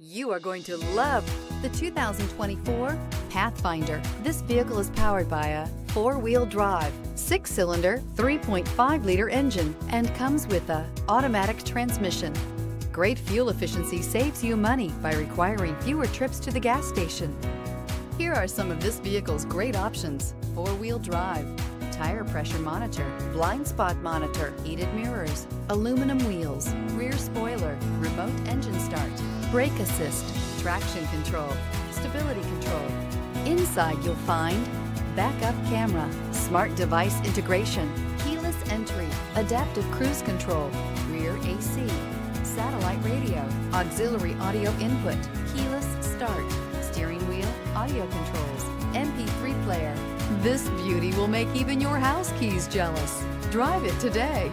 You are going to love the 2024 Pathfinder. This vehicle is powered by a four-wheel drive, six-cylinder, 3.5-liter engine, and comes with a automatic transmission. Great fuel efficiency saves you money by requiring fewer trips to the gas station. Here are some of this vehicle's great options. Four-wheel drive, tire pressure monitor, blind spot monitor, heated mirrors, aluminum wheels, brake assist, traction control, stability control. Inside you'll find backup camera, smart device integration, keyless entry, adaptive cruise control, rear AC, satellite radio, auxiliary audio input, keyless start, steering wheel, audio controls, MP3 player. This beauty will make even your house keys jealous. Drive it today.